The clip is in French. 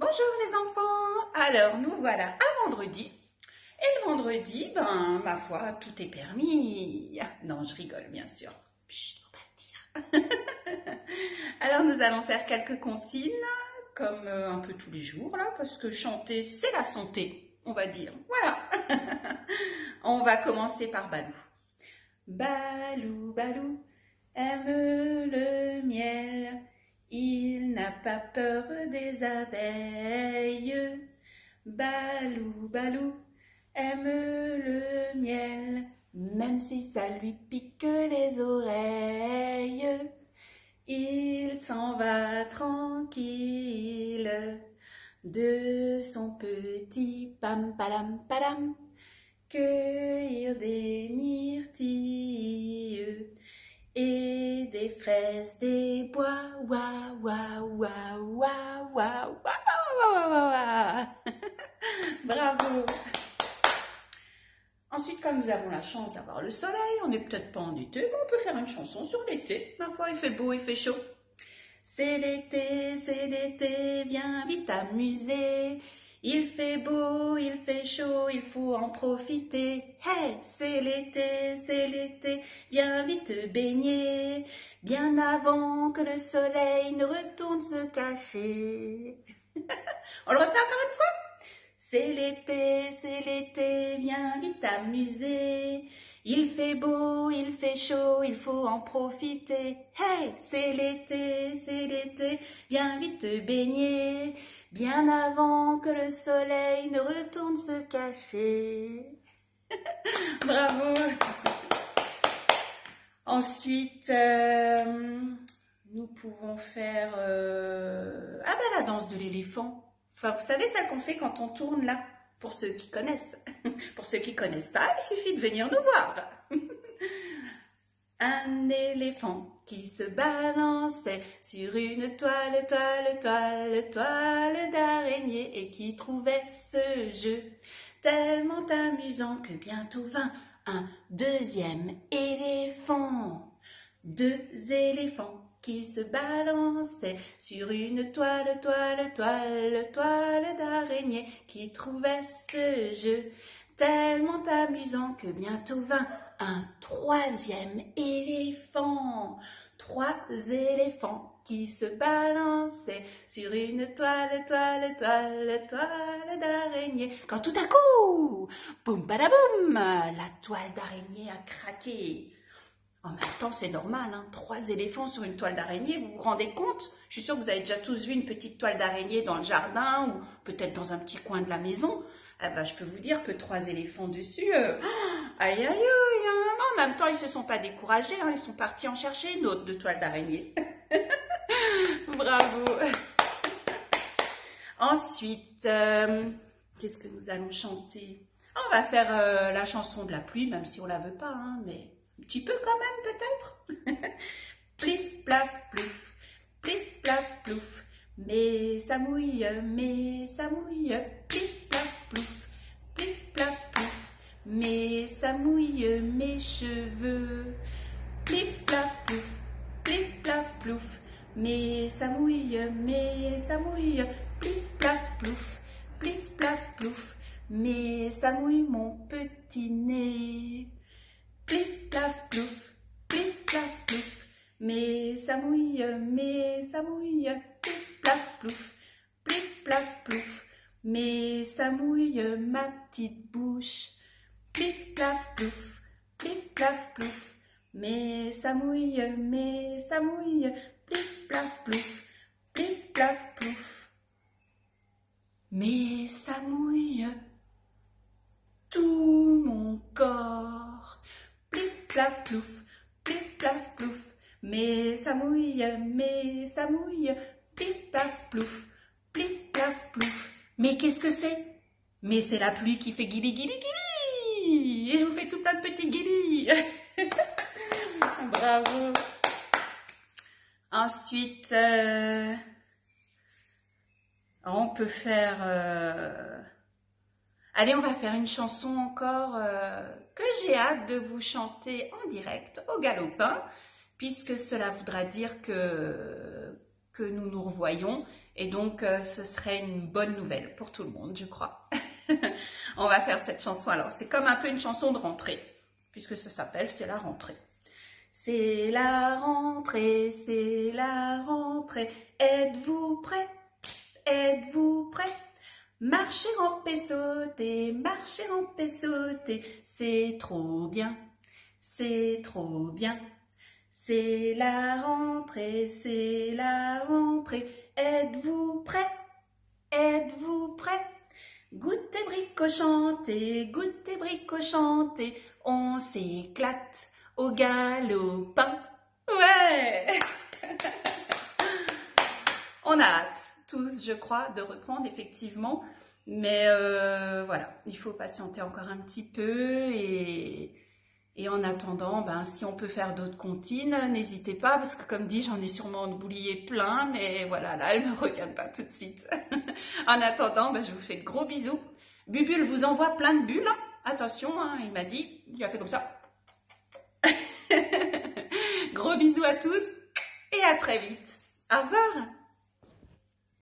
Bonjour les enfants Alors nous voilà à vendredi. Et le vendredi, ben ma foi, tout est permis. Non, je rigole bien sûr. Pas le dire. Alors nous allons faire quelques comptines, comme euh, un peu tous les jours là, parce que chanter c'est la santé, on va dire. Voilà. on va commencer par Balou. Balou, Balou, aime le miel. Il n'a pas peur des abeilles. Balou, Balou, aime le miel, même si ça lui pique les oreilles. Il s'en va tranquille de son petit pam palam palam cueillir des myrtilles et des fraises des bois. Wa, wa, wa, wa, wa, wa, Bravo. Ensuite, comme nous avons la chance d'avoir le soleil, on n'est peut-être pas en été, mais on peut faire une chanson sur l'été. Ma foi, il fait beau, il fait chaud. C'est l'été, c'est l'été, viens vite t'amuser. Il fait beau, il fait chaud, il faut en profiter. Hey, c'est l'été, c'est l'été, viens vite te baigner, bien avant que le soleil ne retourne se cacher. On le refait encore une fois? C'est l'été, c'est l'été, viens vite t'amuser. Il fait beau, il fait chaud, il faut en profiter. Hey, c'est l'été, c'est l'été, viens vite te baigner bien avant que le soleil ne retourne se cacher. Bravo. Ensuite, euh, nous pouvons faire euh, ah ben, la danse de l'éléphant. Enfin, vous savez celle qu'on fait quand on tourne là, pour ceux qui connaissent. pour ceux qui connaissent pas, il suffit de venir nous voir. Un éléphant qui se balançait sur une toile, toile, toile, toile d'araignée et qui trouvait ce jeu tellement amusant que bientôt vint un deuxième éléphant. Deux éléphants qui se balançaient sur une toile, toile, toile, toile d'araignée qui trouvait ce jeu tellement amusant que bientôt vint un troisième éléphant. Trois éléphants qui se balançaient sur une toile, toile, toile, toile d'araignée. Quand tout à coup, boum, badaboum, la toile d'araignée a craqué. En même temps, c'est normal, hein, trois éléphants sur une toile d'araignée, vous vous rendez compte? Je suis sûre que vous avez déjà tous vu une petite toile d'araignée dans le jardin ou peut-être dans un petit coin de la maison. Eh ben, je peux vous dire que trois éléphants dessus, euh, aïe aïe aïe, en même temps ils se sont pas découragés, hein. ils sont partis en chercher une autre de toile d'araignée. Bravo. Ensuite, euh, qu'est-ce que nous allons chanter? On va faire euh, la chanson de la pluie, même si on la veut pas, hein, mais un petit peu quand même peut-être. plif, plaf, plouf, plif, plaf, plouf, mais ça mouille, mais ça mouille, plif, plouf, plif, plaf, plouf, mais ça mouille mes cheveux. Plif, plaf, plouf, plif, plaf, plouf, mais ça mouille, mais ça mouille, plif, plaf, plouf, plif, plaf, plouf, mais ça mouille mon petit nez. Plif, plaf, plouf, plif, plaf, plouf, mais ça mouille, mais ça mouille, plif, plaf, plouf, plif, plaf, plouf, mais ça mouille ma petite bouche. Plif, plaf, plouf, plif, plaf, plouf, mais ça mouille, mais ça mouille, plif, plaf, plouf, plif, plaf, plouf, mais ça mouille. Tout mon corps. Plif, plaf, plouf, plif, plaf, plouf, mais ça mouille, mais ça mouille, plif, plaf, plouf, plif, plaf, plouf. Mais qu'est-ce que c'est? Mais c'est la pluie qui fait guili guili guili Et je vous fais tout plein de petits guilis. Bravo. Ensuite, euh, on peut faire... Euh, allez, on va faire une chanson encore euh, que j'ai hâte de vous chanter en direct au galopin, puisque cela voudra dire que, que nous nous revoyons. Et donc, ce serait une bonne nouvelle pour tout le monde, je crois. On va faire cette chanson. Alors, c'est comme un peu une chanson de rentrée, puisque ça s'appelle C'est la rentrée. C'est la rentrée, c'est la rentrée. Êtes-vous prêts? Êtes-vous prêts? Marcher en sauter, marcher en sauter, c'est trop bien, c'est trop bien. C'est la rentrée, c'est la rentrée. Êtes-vous prêts? Êtes-vous prêts? Goûtez bricot chanté, goûtez bricot chanté, on s'éclate au galopin. Ouais On a hâte, tous, je crois, de reprendre effectivement. Mais euh, voilà, il faut patienter encore un petit peu et et en attendant, ben, si on peut faire d'autres comptines, n'hésitez pas, parce que comme dit, j'en ai sûrement boulié plein, mais voilà, là, elle me regarde pas tout de suite. en attendant, ben, je vous fais de gros bisous. Bubule vous envoie plein de bulles. Attention, hein, il m'a dit, il a fait comme ça. gros bisous à tous et à très vite. Au revoir